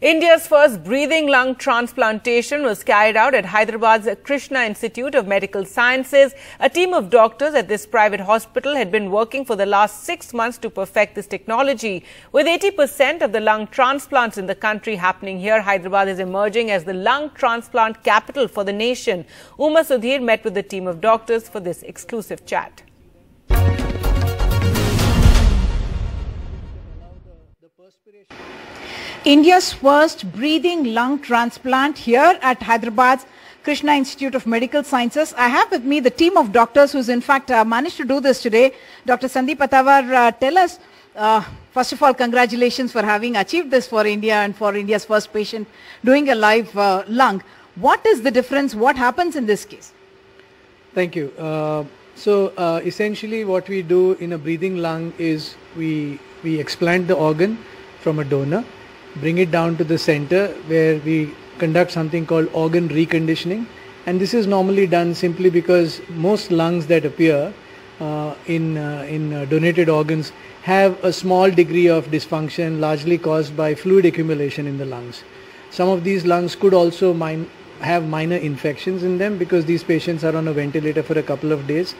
India's first breathing lung transplantation was carried out at Hyderabad's Krishna Institute of Medical Sciences. A team of doctors at this private hospital had been working for the last six months to perfect this technology. With 80% of the lung transplants in the country happening here, Hyderabad is emerging as the lung transplant capital for the nation. Uma Sudhir met with the team of doctors for this exclusive chat. India's first breathing lung transplant here at Hyderabad's Krishna Institute of Medical Sciences. I have with me the team of doctors who's in fact uh, managed to do this today. Dr. Sandeep Attawar, uh, tell us, uh, first of all, congratulations for having achieved this for India and for India's first patient doing a live uh, lung. What is the difference? What happens in this case? Thank you. Uh, so uh, essentially what we do in a breathing lung is we, we explant the organ from a donor bring it down to the center where we conduct something called organ reconditioning and this is normally done simply because most lungs that appear uh, in, uh, in uh, donated organs have a small degree of dysfunction largely caused by fluid accumulation in the lungs. Some of these lungs could also min have minor infections in them because these patients are on a ventilator for a couple of days.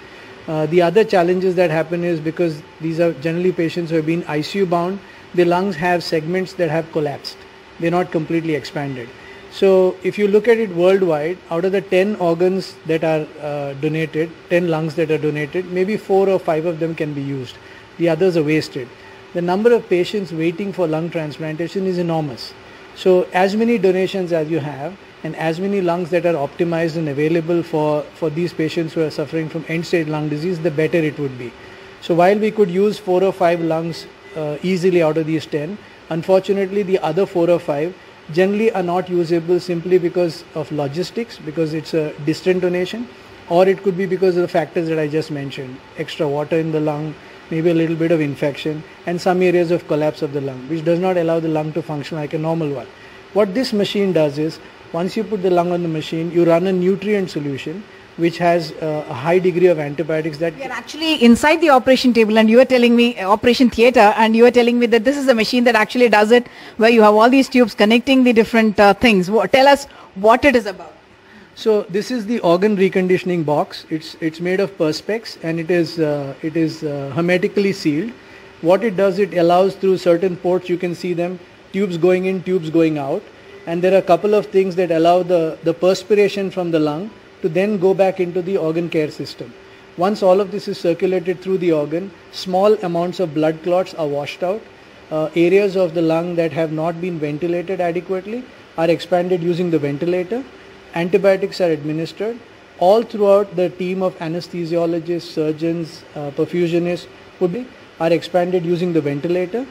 Uh, the other challenges that happen is because these are generally patients who have been ICU bound the lungs have segments that have collapsed. They're not completely expanded. So if you look at it worldwide, out of the 10 organs that are uh, donated, 10 lungs that are donated, maybe 4 or 5 of them can be used. The others are wasted. The number of patients waiting for lung transplantation is enormous. So as many donations as you have and as many lungs that are optimized and available for, for these patients who are suffering from end-stage lung disease, the better it would be. So while we could use 4 or 5 lungs Uh, easily out of these 10. Unfortunately, the other 4 or 5 generally are not usable simply because of logistics, because it's a distant donation, or it could be because of the factors that I just mentioned, extra water in the lung, maybe a little bit of infection, and some areas of collapse of the lung, which does not allow the lung to function like a normal one. What this machine does is, once you put the lung on the machine, you run a nutrient solution which has uh, a high degree of antibiotics that... We are actually inside the operation table and you are telling me, uh, operation theatre, and you are telling me that this is a machine that actually does it, where you have all these tubes connecting the different uh, things. Tell us what it is about. So this is the organ reconditioning box. It's, it's made of perspex and it is, uh, it is uh, hermetically sealed. What it does, it allows through certain ports, you can see them, tubes going in, tubes going out. And there are a couple of things that allow the, the perspiration from the lung to then go back into the organ care system. Once all of this is circulated through the organ, small amounts of blood clots are washed out. Uh, areas of the lung that have not been ventilated adequately are expanded using the ventilator. Antibiotics are administered. All throughout the team of anesthesiologists, surgeons, uh, perfusionists would be, are expanded using the ventilator.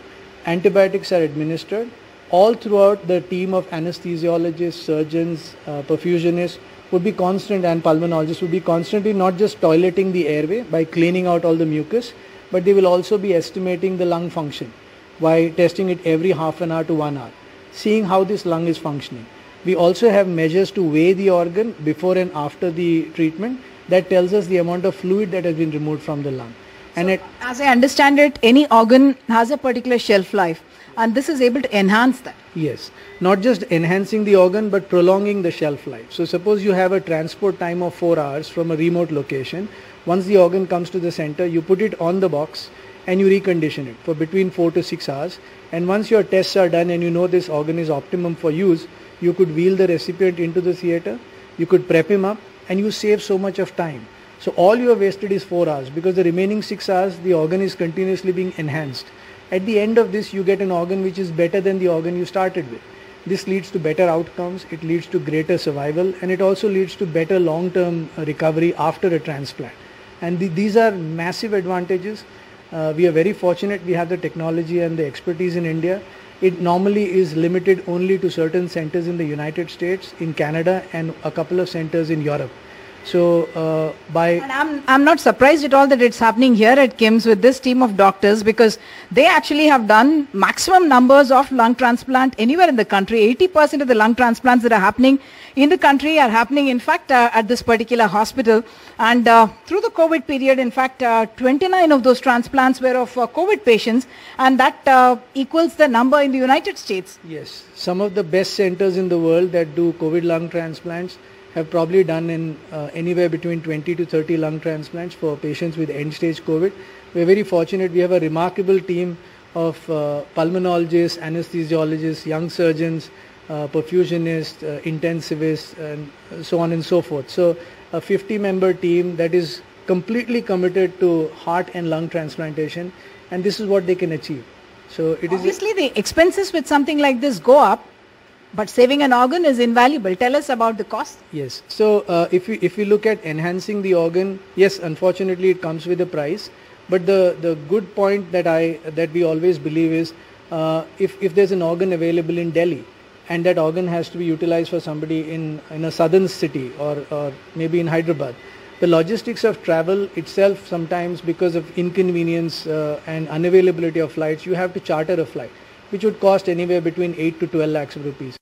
Antibiotics are administered. All throughout the team of anesthesiologists, surgeons, uh, perfusionists would be constant and pulmonologists would be constantly not just toileting the airway by cleaning out all the mucus, but they will also be estimating the lung function by testing it every half an hour to one hour, seeing how this lung is functioning. We also have measures to weigh the organ before and after the treatment that tells us the amount of fluid that has been removed from the lung. And so it, as I understand it, any organ has a particular shelf life and this is able to enhance that. Yes, not just enhancing the organ but prolonging the shelf life. So suppose you have a transport time of 4 hours from a remote location. Once the organ comes to the center, you put it on the box and you recondition it for between 4 to 6 hours. And once your tests are done and you know this organ is optimum for use, you could wheel the recipient into the theater, you could prep him up and you save so much of time. So all you have wasted is 4 hours because the remaining 6 hours the organ is continuously being enhanced. At the end of this, you get an organ which is better than the organ you started with. This leads to better outcomes, it leads to greater survival, and it also leads to better long-term uh, recovery after a transplant. And the, these are massive advantages. Uh, we are very fortunate we have the technology and the expertise in India. It normally is limited only to certain centers in the United States, in Canada, and a couple of centers in Europe. So uh, by And I'm, I'm not surprised at all that it's happening here at KIMS with this team of doctors because they actually have done maximum numbers of lung transplant anywhere in the country. 80% of the lung transplants that are happening in the country are happening in fact uh, at this particular hospital. And uh, through the COVID period, in fact, uh, 29 of those transplants were of uh, COVID patients and that uh, equals the number in the United States. Yes, some of the best centers in the world that do COVID lung transplants have probably done in uh, anywhere between 20 to 30 lung transplants for patients with end stage COVID. We're very fortunate. We have a remarkable team of uh, pulmonologists, anesthesiologists, young surgeons, uh, perfusionists, uh, intensivists, and so on and so forth. So a 50 member team that is completely committed to heart and lung transplantation and this is what they can achieve. So it is Obviously, the expenses with something like this go up, but saving an organ is invaluable. Tell us about the cost. Yes. So uh, if we if we look at enhancing the organ, yes, unfortunately it comes with a price. But the the good point that I that we always believe is uh, if if there's an organ available in Delhi and that organ has to be utilized for somebody in in a southern city or or maybe in Hyderabad, the logistics of travel itself sometimes because of inconvenience uh, and unavailability of flights, you have to charter a flight, which would cost anywhere between 8 to 12 lakhs rupees.